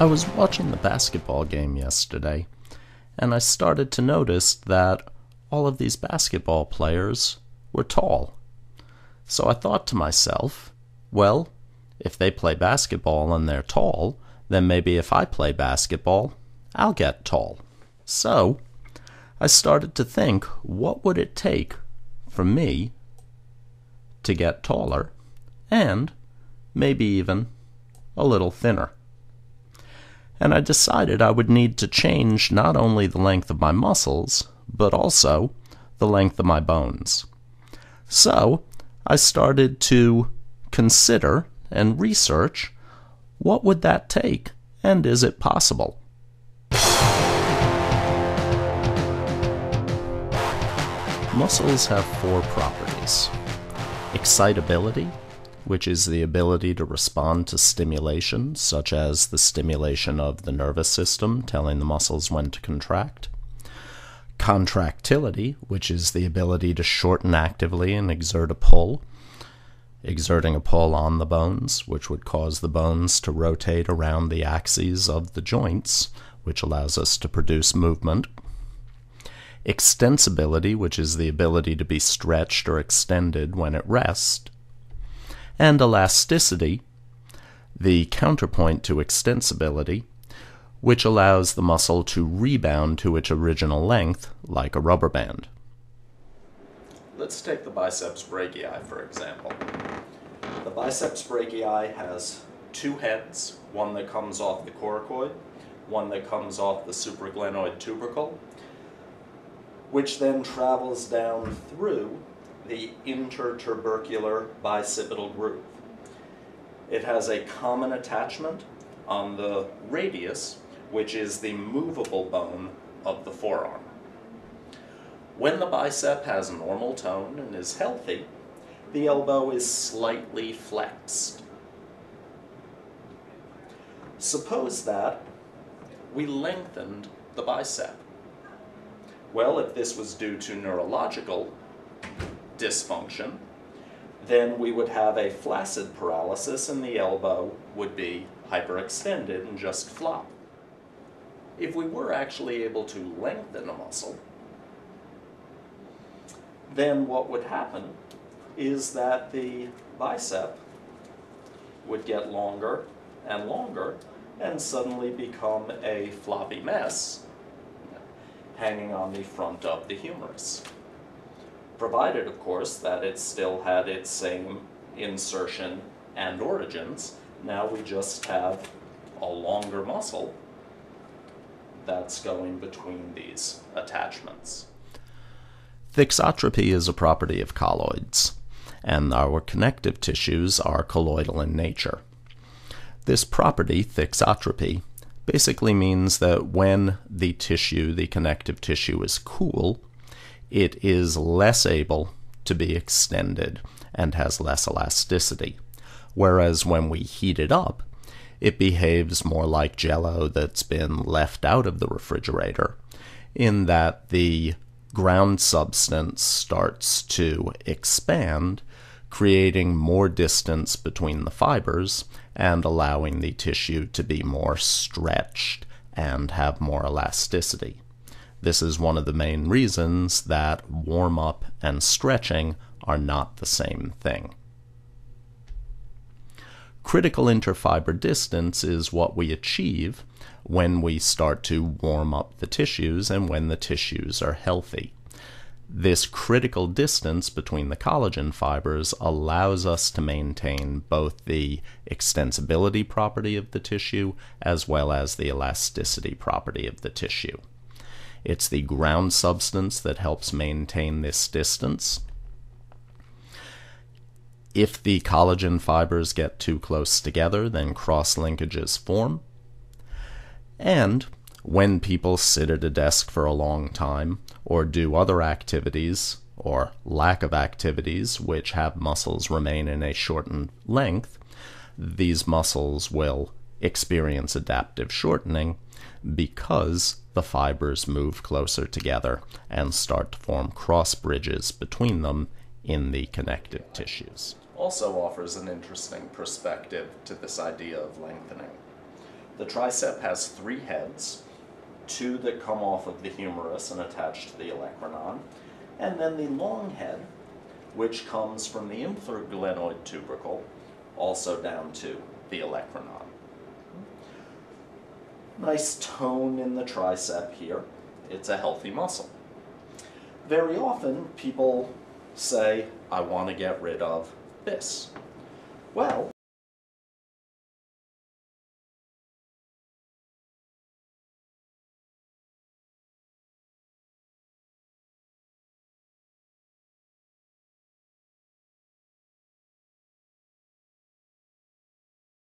I was watching the basketball game yesterday, and I started to notice that all of these basketball players were tall. So I thought to myself, well, if they play basketball and they're tall, then maybe if I play basketball, I'll get tall. So I started to think, what would it take for me to get taller and maybe even a little thinner? And I decided I would need to change not only the length of my muscles, but also the length of my bones. So I started to consider and research what would that take and is it possible? Muscles have four properties excitability, which is the ability to respond to stimulation, such as the stimulation of the nervous system, telling the muscles when to contract. Contractility, which is the ability to shorten actively and exert a pull, exerting a pull on the bones, which would cause the bones to rotate around the axes of the joints, which allows us to produce movement. Extensibility, which is the ability to be stretched or extended when at rest and elasticity, the counterpoint to extensibility, which allows the muscle to rebound to its original length like a rubber band. Let's take the biceps brachii, for example. The biceps brachii has two heads, one that comes off the coracoid, one that comes off the supraglenoid tubercle, which then travels down through the intertubercular bicipital groove. It has a common attachment on the radius, which is the movable bone of the forearm. When the bicep has normal tone and is healthy, the elbow is slightly flexed. Suppose that we lengthened the bicep. Well, if this was due to neurological dysfunction, then we would have a flaccid paralysis and the elbow would be hyperextended and just flop. If we were actually able to lengthen a muscle, then what would happen is that the bicep would get longer and longer and suddenly become a floppy mess hanging on the front of the humerus provided, of course, that it still had its same insertion and origins. Now we just have a longer muscle that's going between these attachments. Thixotropy is a property of colloids, and our connective tissues are colloidal in nature. This property, thixotropy, basically means that when the tissue, the connective tissue, is cool, it is less able to be extended and has less elasticity. Whereas when we heat it up, it behaves more like jello that's been left out of the refrigerator, in that the ground substance starts to expand, creating more distance between the fibers and allowing the tissue to be more stretched and have more elasticity. This is one of the main reasons that warm up and stretching are not the same thing. Critical interfiber distance is what we achieve when we start to warm up the tissues and when the tissues are healthy. This critical distance between the collagen fibers allows us to maintain both the extensibility property of the tissue as well as the elasticity property of the tissue. It's the ground substance that helps maintain this distance. If the collagen fibers get too close together, then cross linkages form. And when people sit at a desk for a long time or do other activities or lack of activities which have muscles remain in a shortened length, these muscles will experience adaptive shortening because the fibers move closer together and start to form cross bridges between them in the connective tissues. Also offers an interesting perspective to this idea of lengthening. The tricep has three heads, two that come off of the humerus and attach to the olecranon, and then the long head, which comes from the infraglenoid tubercle, also down to the olecranon. Nice tone in the tricep here. It's a healthy muscle. Very often, people say, I want to get rid of this. Well,